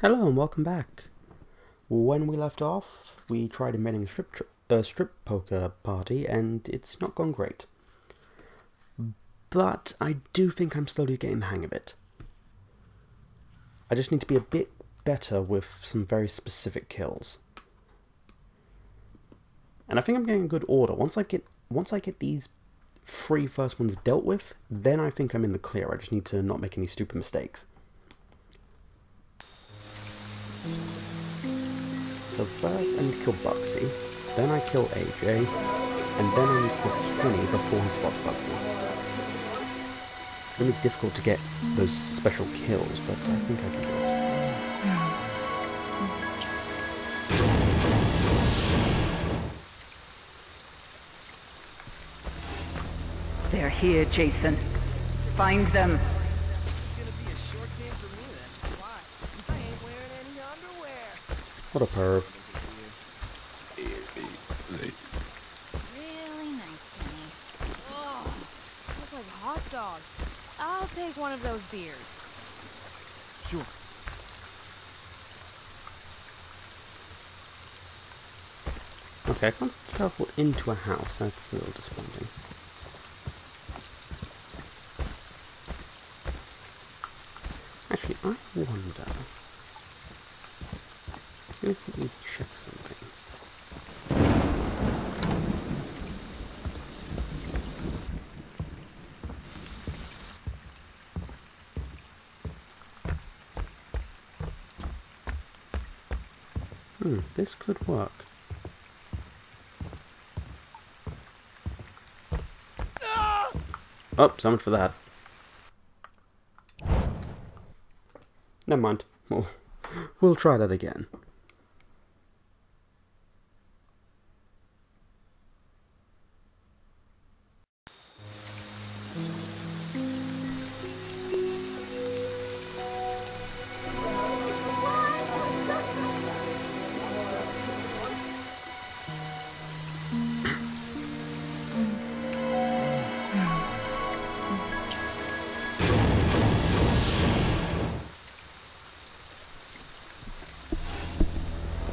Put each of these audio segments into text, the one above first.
Hello and welcome back. When we left off, we tried inventing a strip, uh, strip poker party and it's not gone great. But I do think I'm slowly getting the hang of it. I just need to be a bit better with some very specific kills. And I think I'm getting a good order. Once I get once I get these three first ones dealt with, then I think I'm in the clear. I just need to not make any stupid mistakes. So first I need to kill Bugsy, then I kill AJ, and then I need to kill Kenny before he spots Bugsy. It's going to be difficult to get those special kills, but I think I can do it. Here, Jason. Find them. What a perv. Really nice, Kenny. Oh, Ugh, smells like hot dogs. I'll take one of those beers. Sure. Okay, I can't teleport into a house. That's a little disappointing. Actually, I wonder... Me quickly check something. Hmm, this could work. Oh, someone for that. Never mind. We'll, we'll try that again.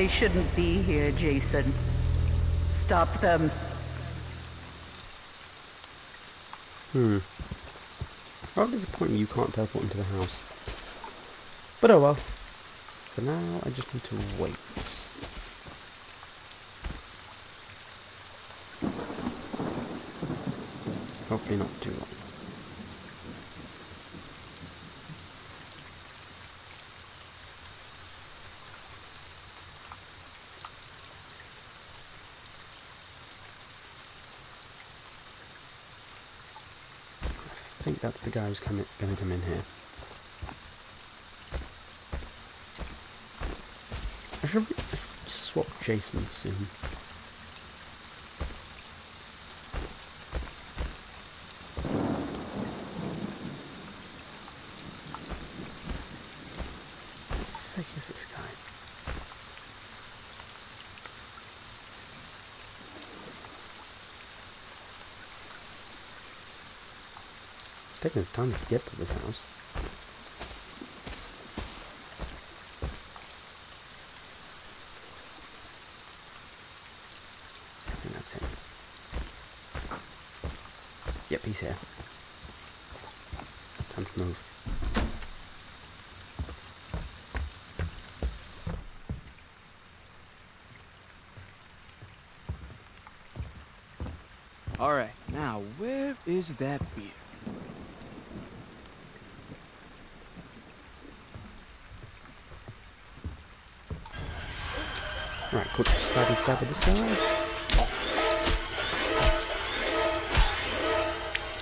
They shouldn't be here, Jason. Stop them. Hmm. How disappointing you can't teleport into the house. But oh well. For now, I just need to wait. Hopefully not for too long. I think that's the guy who's going to come in here. I should swap Jason soon. Who the fuck is this guy? It's taking its time to get to this house. I think that's him. Yep, he's here. Time to move. Alright, now where is that beer? Right, quick stabby stab with this guy.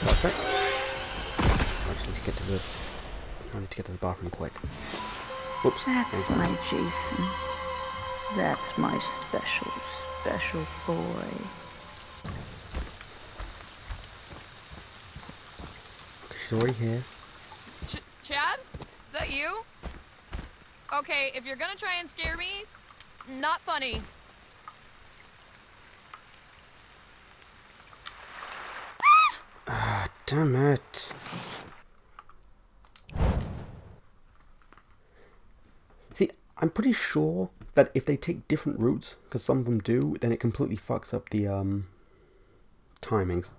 Perfect. I just need to get to the. I need to get to the bathroom quick. Whoops. That's my Jason. That's my special, special boy. She's already here. Ch Chad? Is that you? Okay, if you're gonna try and scare me, not funny. Ah, damn it. See, I'm pretty sure that if they take different routes, because some of them do, then it completely fucks up the um, timings.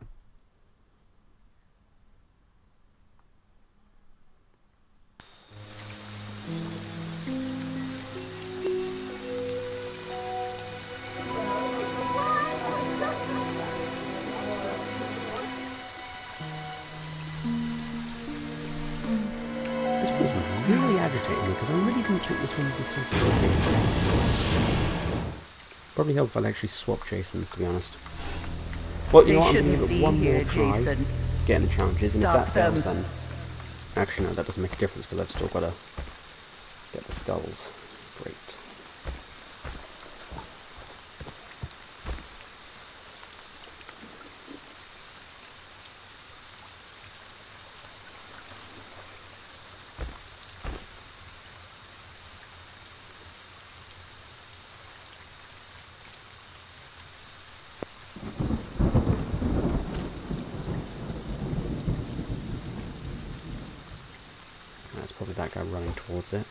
Agitating me because I really didn't think this one would be so tricky. Probably help if I actually swap Jason's, to be honest. Well, you They know what? I'm going to give it one here, more try, Jason. getting the challenges, and if Stop that fails, them. then actually no, that doesn't make a difference because I've still got to get the skulls. Great. Probably that guy running towards it.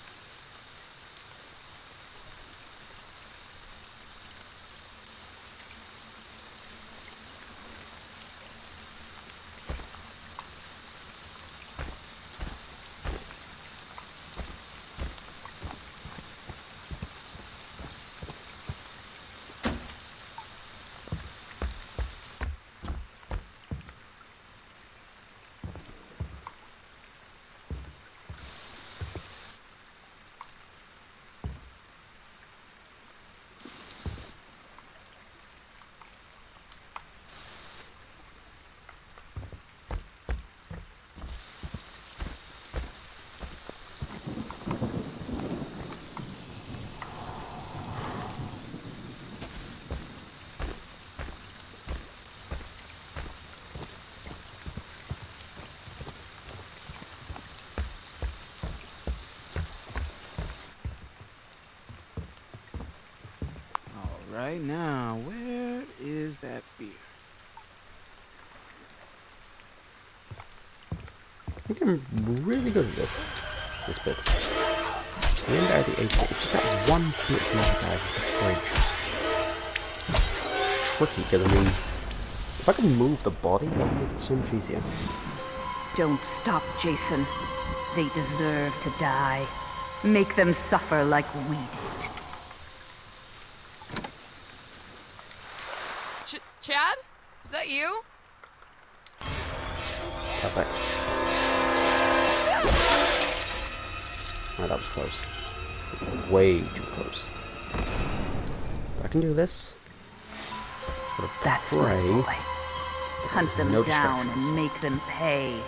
Right, now, where is that beer? I think I'm really good at this. This bit. The end of the AK, it's just that one bit left out of the fridge. Tricky, because I mean, if I can move the body, that would make it so much easier. Don't stop, Jason. They deserve to die. Make them suffer like we did. Ch- Chad? Is that you? Perfect. Oh, that was close. Way too close. But I can do this. Gotta That's my boy. Hunt them No down and make them pay.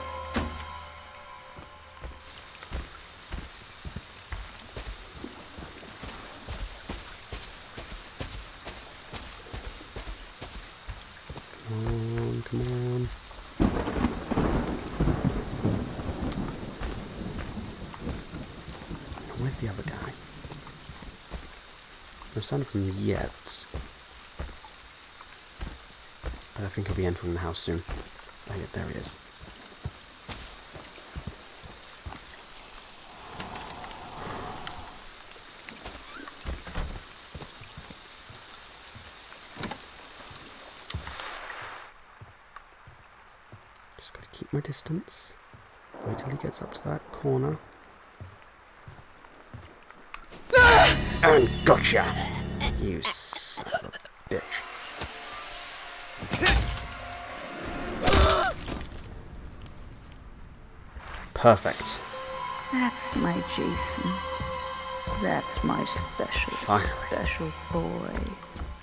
Come on, come on. Where's the other guy? From yet. But I think he'll be entering the house soon. Oh, yeah, there he is. Just gotta keep my distance. Wait till he gets up to that corner. Ah! And gotcha! You son of a bitch. Perfect. That's my Jason. That's my special, Finally. special boy.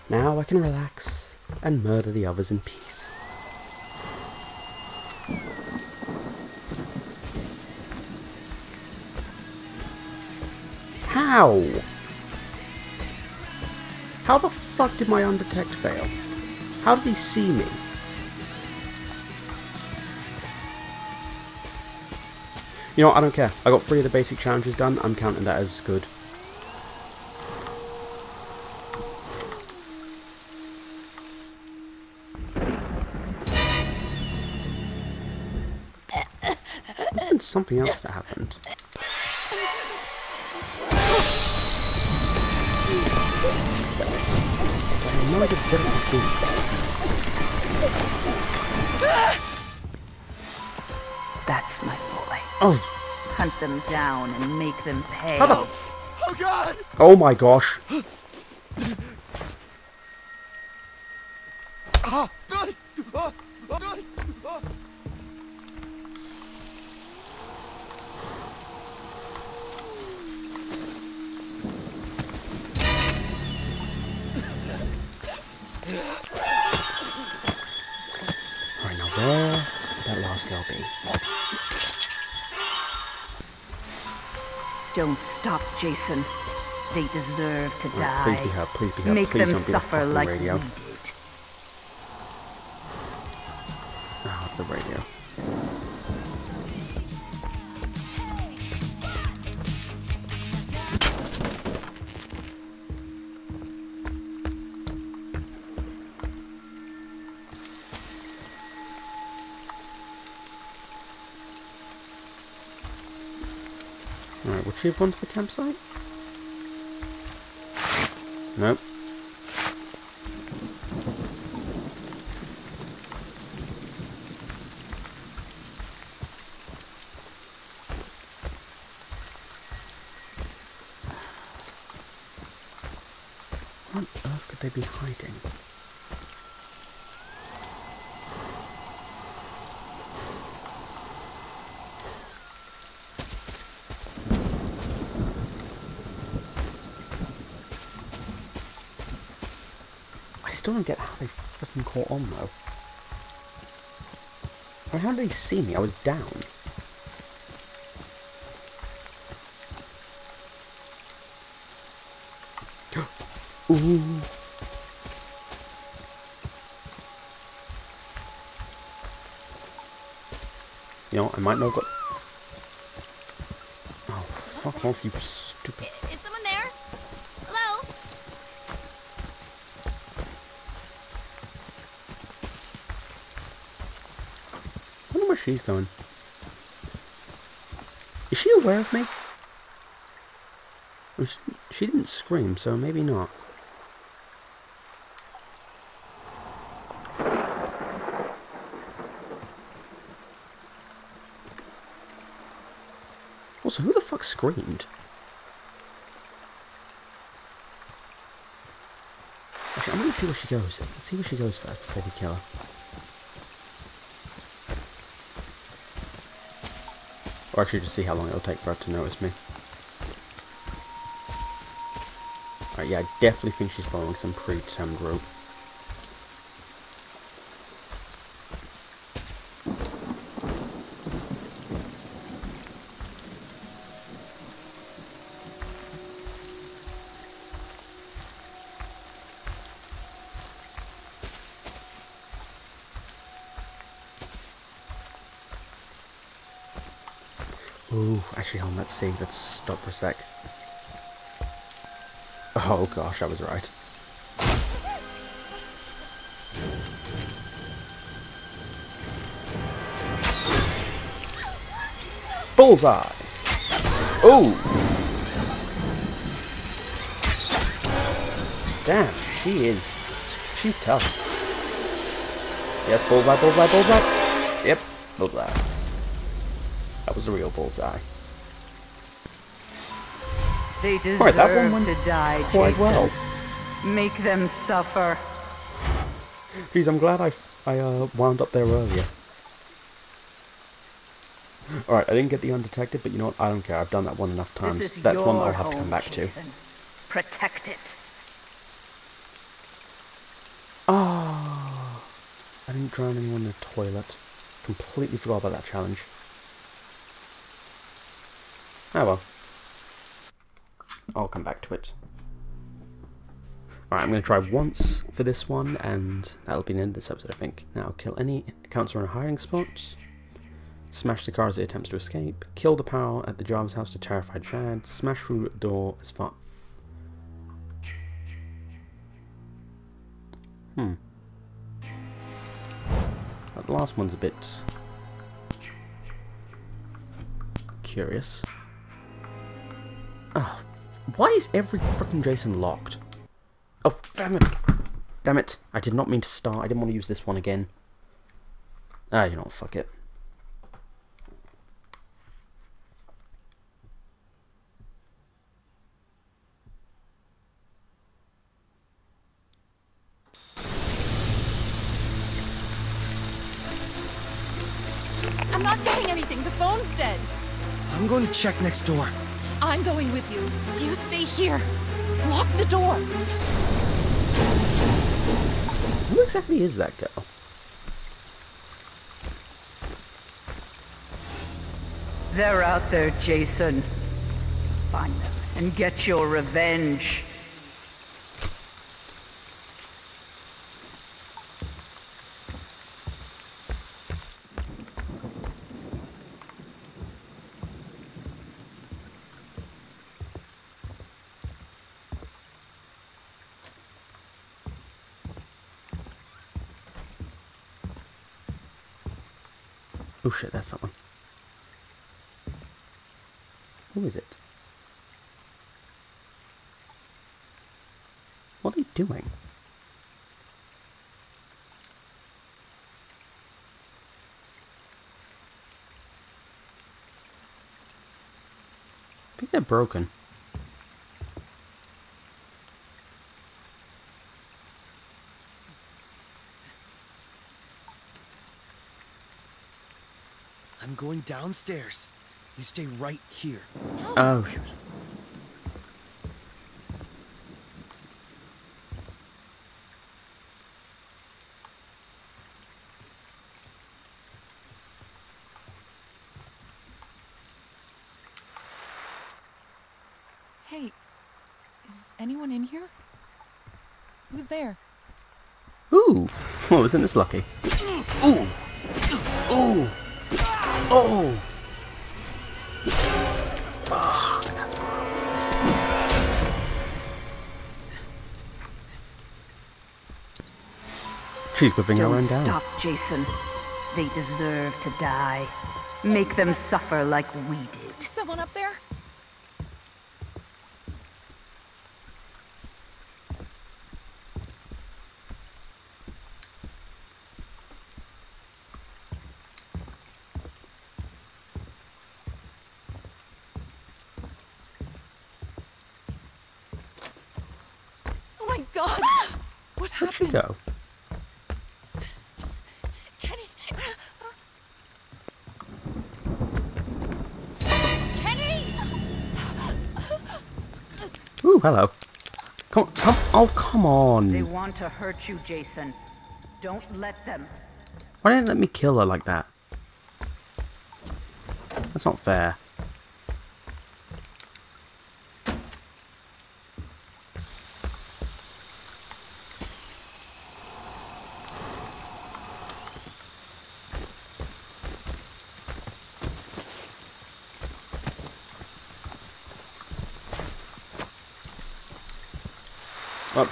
Now I can relax and murder the others in peace. How? How the fuck did my undetect fail? How did he see me? You know, what, I don't care. I got three of the basic challenges done. I'm counting that as good. again something else that happened. No idea what it would be. That's my boy. Oh, Hunt them down and make them pay. how the... Oh God! Oh my gosh. Alright, now where that last girl be? Don't stop, Jason. They deserve to Alright, die. please be her, please be her, Make please them don't be the suffer like radio. we did. Alright, she have gone to the campsite? Nope. Where on earth could they be hiding? I still don't get how they fucking caught on though. I mean, how did they see me? I was down. Ooh. You know, I might not got. Oh, fuck off, you where she's going. Is she aware of me? She, didn't scream, so maybe not. Also, who the fuck screamed? Actually, I'm gonna see where she goes. Let's see where she goes first before we kill her. Or actually just see how long it'll take for her to notice me. Alright, yeah, I definitely think she's following some predetermined route. See. Let's stop for a sec. Oh gosh, I was right. Bullseye! Oh! Damn, she is. She's tough. Yes, bullseye, bullseye, bullseye! Yep, bullseye. That was a real bullseye. They deserve Alright, that one went to die, quite Jason. well. Make them suffer. Geez, I'm glad I, f- I uh, wound up there earlier. Alright, I didn't get the undetected, but you know what? I don't care. I've done that one enough times. That's one that I'll have to come back to. Protect it. Ah, I didn't drown anyone in the toilet. Completely forgot about that challenge. Oh well. I'll come back to it. Alright, I'm going to try once for this one, and that'll be the end of this episode, I think. Now, kill any counts on a hiding spot. Smash the car as it attempts to escape. Kill the power at the Jarvis house to terrify Chad. Smash through the door as far. Hmm. That last one's a bit. curious. Oh, why is every freaking Jason locked? Oh, damn it. Damn it. I did not mean to start. I didn't want to use this one again. Ah, you know, fuck it. I'm not getting anything. The phone's dead. I'm going to check next door. I'm going with you. You stay here. Lock the door. Who exactly is that girl? They're out there, Jason. Find them and get your revenge. Shit, that's someone. Who is it? What are they doing? I think they're broken. Going downstairs. You stay right here. Oh shoot. Hey, is anyone in here? Who's there? Ooh! Well, isn't this lucky? Ooh! Ooh! Oh! Fuck, that's She's giving her Don't run down. stop, Jason. They deserve to die. Make them suffer like we did. Someone up there? Oh my god! What Where'd she happened? go? Kenny! Kenny! Ooh, hello. Come, come, oh, come on. They want to hurt you, Jason. Don't let them. Why didn't let me kill her like that? That's not fair.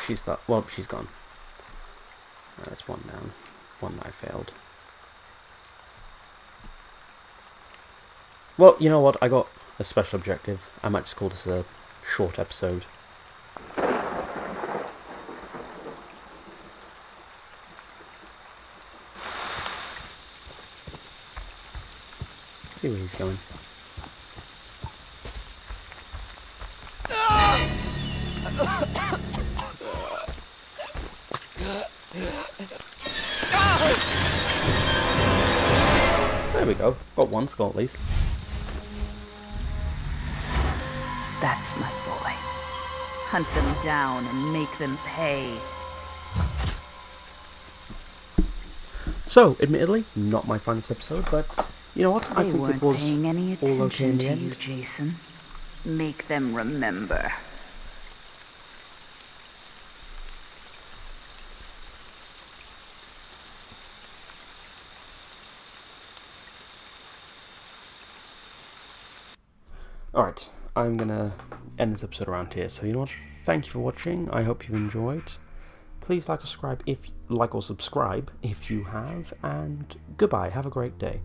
She's got. Well, she's gone. Uh, That's one down. One I failed. Well, you know what? I got a special objective. I might just call this a short episode. See where he's going. One skull at least. That's my boy. Hunt them down and make them pay. So, admittedly, not my finest episode, but you know what? I They think weren't it was paying any all okay in attention the to you. Jason. Make them remember. Alright, I'm gonna end this episode around here. So you know what? Thank you for watching. I hope you enjoyed. Please like, subscribe if like or subscribe if you have, and goodbye. Have a great day.